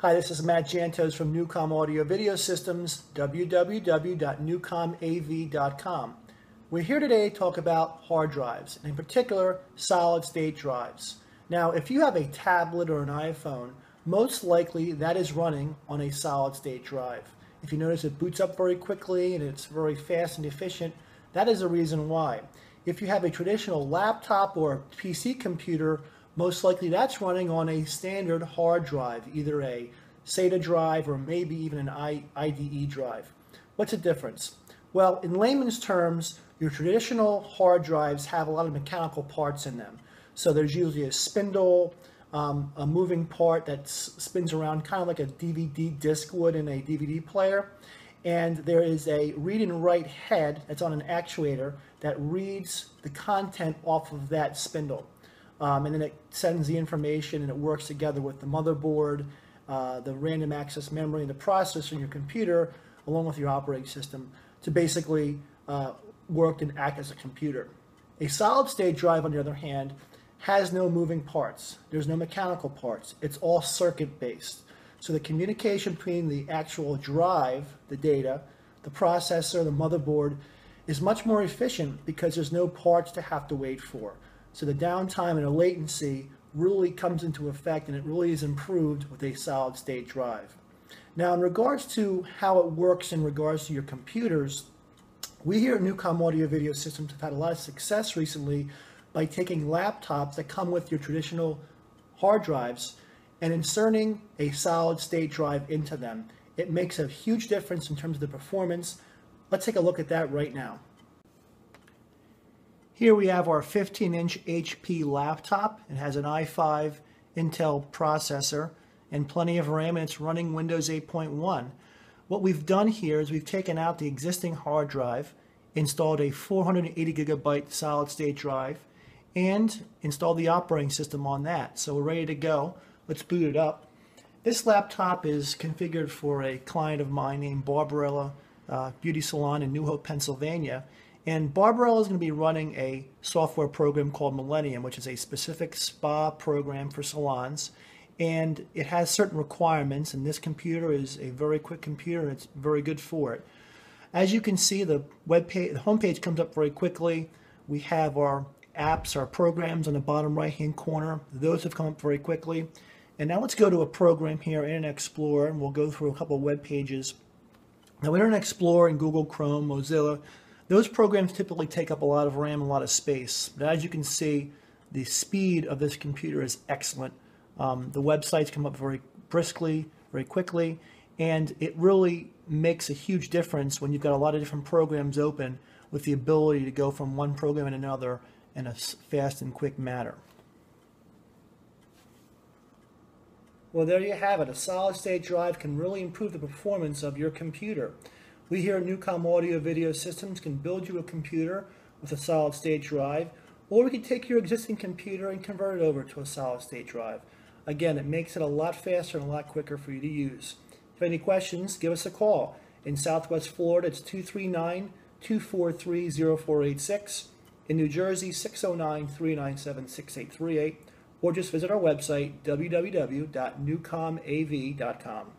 Hi, this is Matt Jantos from Newcom Audio Video Systems, www.newcomav.com. We're here today to talk about hard drives, and in particular, solid state drives. Now, if you have a tablet or an iPhone, most likely that is running on a solid state drive. If you notice it boots up very quickly and it's very fast and efficient, that is a reason why. If you have a traditional laptop or PC computer, most likely that's running on a standard hard drive, either a SATA drive or maybe even an IDE drive. What's the difference? Well, in layman's terms, your traditional hard drives have a lot of mechanical parts in them. So there's usually a spindle, um, a moving part that spins around kind of like a DVD disc would in a DVD player. And there is a read and write head that's on an actuator that reads the content off of that spindle. Um, and then it sends the information and it works together with the motherboard, uh, the random access memory, and the processor in your computer, along with your operating system, to basically uh, work and act as a computer. A solid state drive, on the other hand, has no moving parts. There's no mechanical parts. It's all circuit based. So the communication between the actual drive, the data, the processor, the motherboard, is much more efficient because there's no parts to have to wait for. So the downtime and the latency really comes into effect and it really is improved with a solid state drive. Now in regards to how it works in regards to your computers, we here at Newcom Audio Video Systems have had a lot of success recently by taking laptops that come with your traditional hard drives and inserting a solid state drive into them. It makes a huge difference in terms of the performance. Let's take a look at that right now. Here we have our 15-inch HP laptop. It has an i5 Intel processor and plenty of RAM and it's running Windows 8.1. What we've done here is we've taken out the existing hard drive, installed a 480 gigabyte solid state drive, and installed the operating system on that. So we're ready to go. Let's boot it up. This laptop is configured for a client of mine named Barbarella uh, Beauty Salon in New Hope, Pennsylvania. And Barbarella is going to be running a software program called Millennium, which is a specific spa program for salons and it has certain requirements and this computer is a very quick computer it's very good for it. As you can see the web page, the home page comes up very quickly. We have our apps, our programs on the bottom right hand corner. Those have come up very quickly. And now let's go to a program here, Internet Explorer, and we'll go through a couple web pages. Now Internet Explorer and Google Chrome, Mozilla, those programs typically take up a lot of RAM, a lot of space. But as you can see, the speed of this computer is excellent. Um, the websites come up very briskly, very quickly, and it really makes a huge difference when you've got a lot of different programs open with the ability to go from one program to another in a fast and quick manner. Well, there you have it. A solid state drive can really improve the performance of your computer. We here at Newcom Audio Video Systems can build you a computer with a solid state drive, or we can take your existing computer and convert it over to a solid state drive. Again, it makes it a lot faster and a lot quicker for you to use. If you have any questions, give us a call. In Southwest Florida, it's 239-243-0486. In New Jersey, 609-397-6838. Or just visit our website, www.newcomav.com.